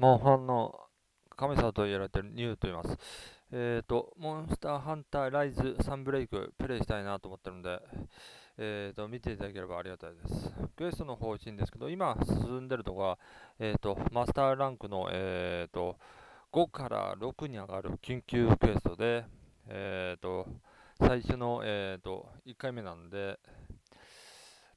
モンハンの神様と言われてるニューと言います。えっ、ー、と、モンスターハンターライズ3ブレイクプレイしたいなと思ってるんで、えっ、ー、と、見ていただければありがたいです。クエストの方針ですけど、今進んでるのが、えっ、ー、と、マスターランクの、えっ、と、5から6に上がる緊急クエストで、えっ、と、最初の、えっ、と、1回目なんで、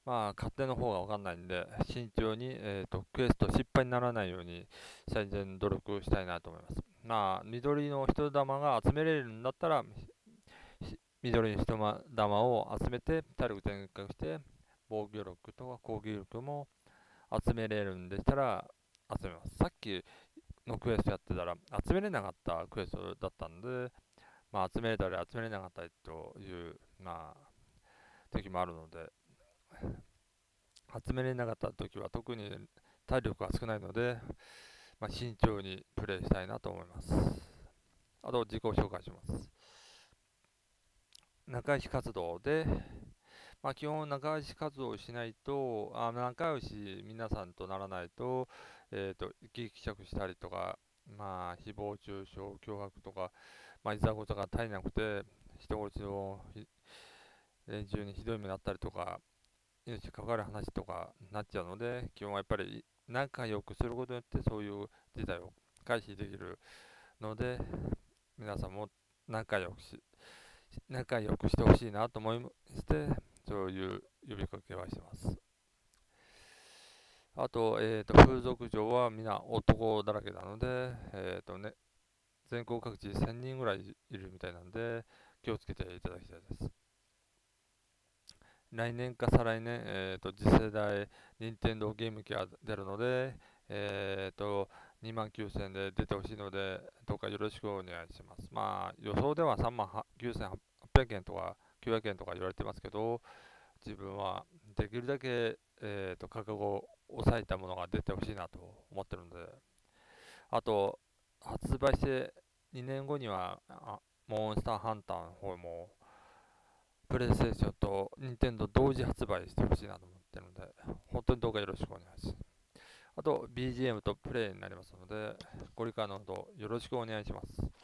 まあ、勝手の方がわかんないんで、慎重に、えーと、クエスト失敗にならないように、最善努力したいなと思います。まあ、緑の人玉が集めれるんだったら、緑の人玉を集めて、体力全開して、防御力とか攻撃力も集めれるんでしたら、集めます。さっきのクエストやってたら、集めれなかったクエストだったんで、まあ、集めれたり集めれなかったりという、まあ、時もあるので、集めれなかった時は特に体力が少ないので、まあ、慎重にプレイしたいなと思います。あと自己紹介します。仲良し活動で、まあ、基本仲良し活動をしないと、あ仲良し皆さんとならないと、えっ、ー、と、生き着したりとか、まあ、誹謗中傷、脅迫とか、まあ、いざこざが絶えなくて、人殺しの連中にひどい目になったりとか、命に関わる話とかになっちゃうので、基本はやっぱり仲良くすることによってそういう事態を回避できるので、皆さんも仲良くし、仲良くしてほしいなと思いまして、そういう呼びかけはしてます。あと、えっ、ー、と、風俗嬢は皆男だらけなので、えっ、ー、とね、全国各地1000人ぐらいいるみたいなんで、気をつけていただきたいです。来年か再来年、えーと、次世代任天堂ゲーム機が出るので、えーと、2万9000円で出てほしいので、どうかよろしくお願いします。まあ、予想では3万9800円とか900円とか言われてますけど、自分はできるだけ、えーと、価格を抑えたものが出てほしいなと思ってるので、あと、発売して2年後には、モンスターハンターの方もプレイステーションと任天堂同時発売してほしいなと思ってるので、本当にどうかよろしくお願いします。あと、BGM とプレイになりますので、ご理解のほどよろしくお願いします。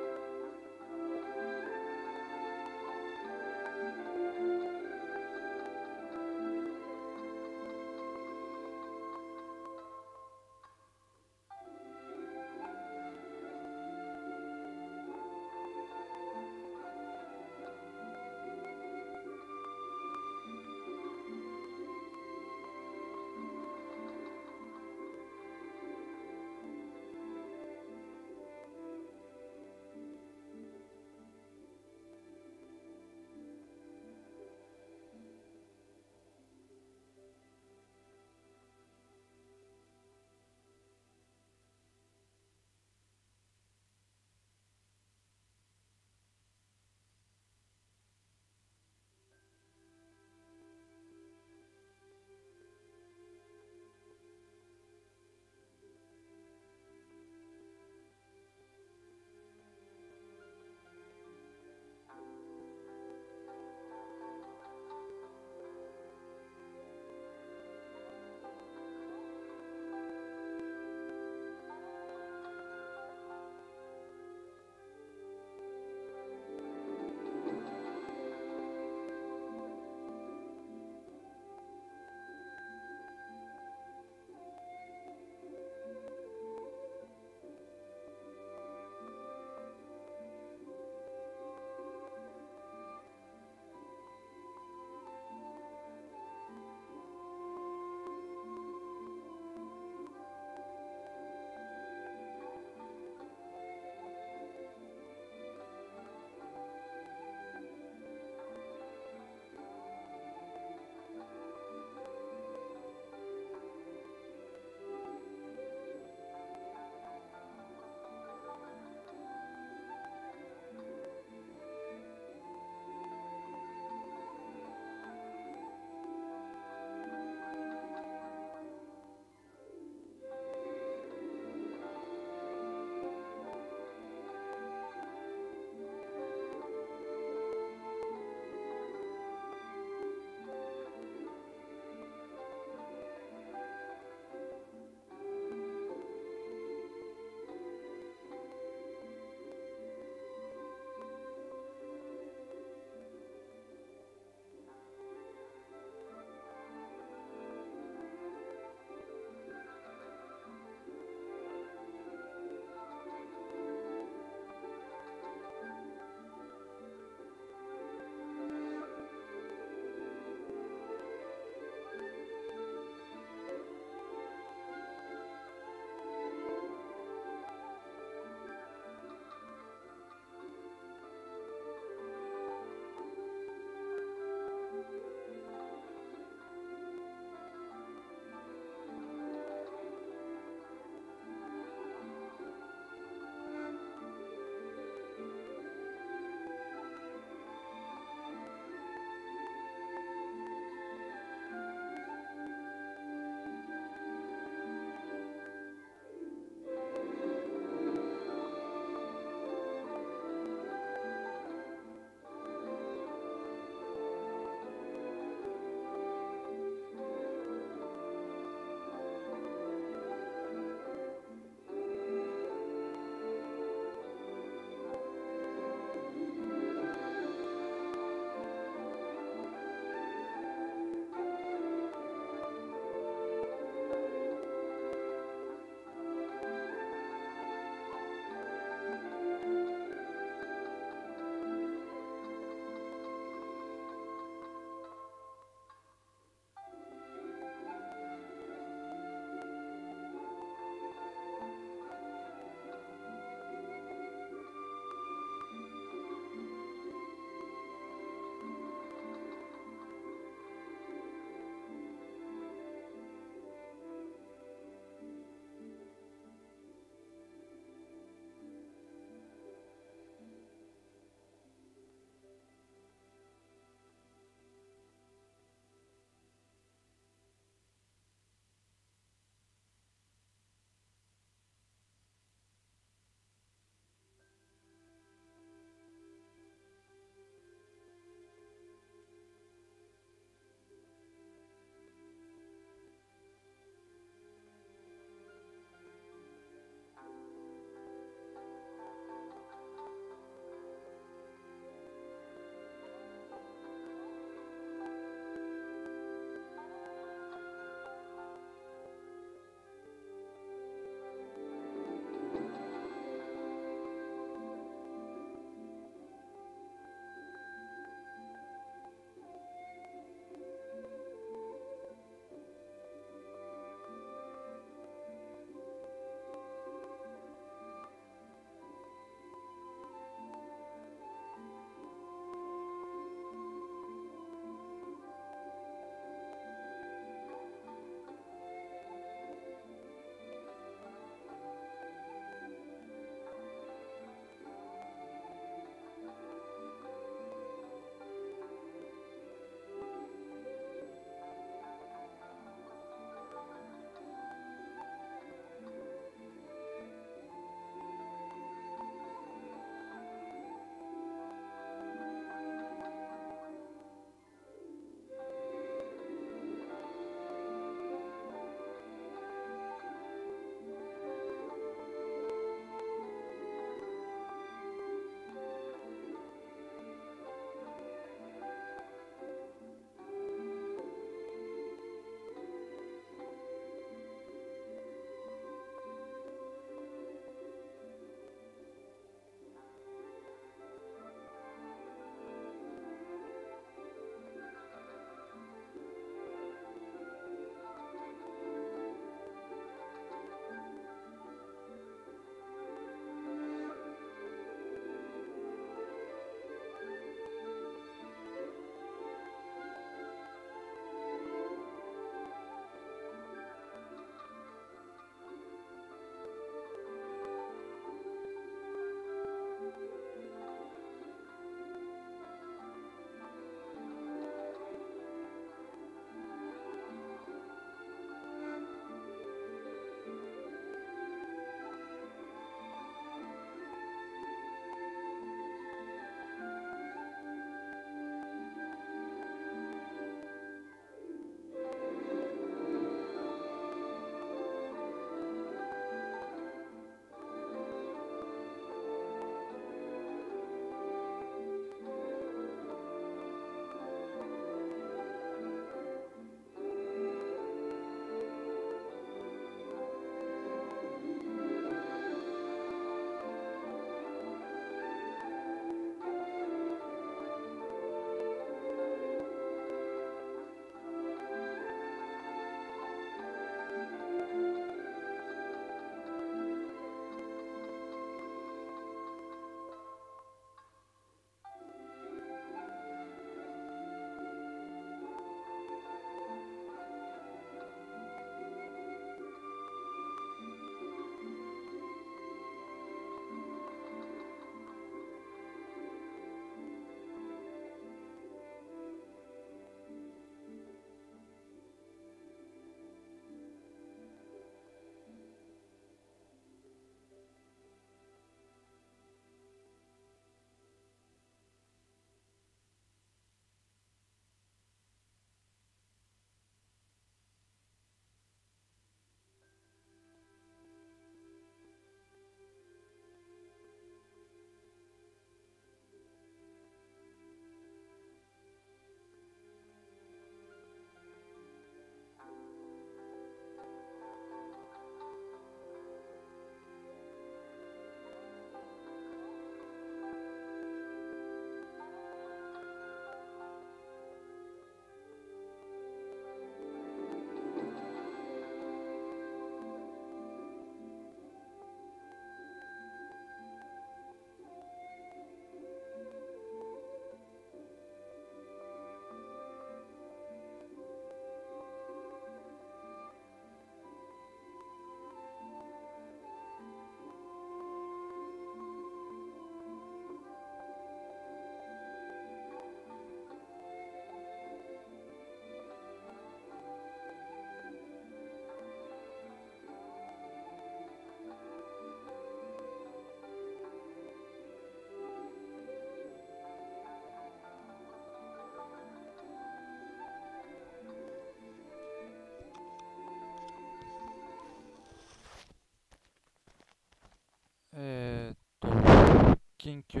緊急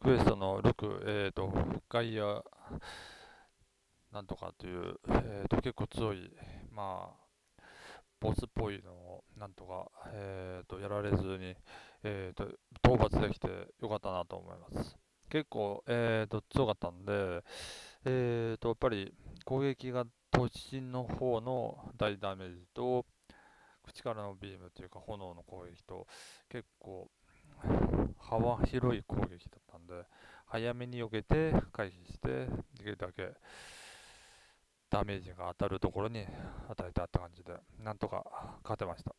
クエストの6、えっ、ー、と、ガイア、なんとかという、えー、と、結構強い、まあ、ボスっぽいのを、なんとか、えっ、ー、と、やられずに、えっ、と、討伐できてよかったなと思います。結構、えっ、と、強かったんで、えっ、と、やっぱり攻撃が突進の方の大ダメージと、口からのビームというか炎の攻撃と結構幅広い攻撃だったんで早めに避けて回避してできるだけダメージが当たるところに与えたって感じでなんとか勝てました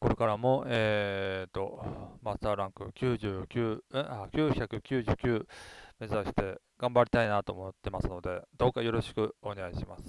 これからも、えーと、マスターランク99あ999目指して頑張りたいなと思ってますのでどうかよろしくお願いします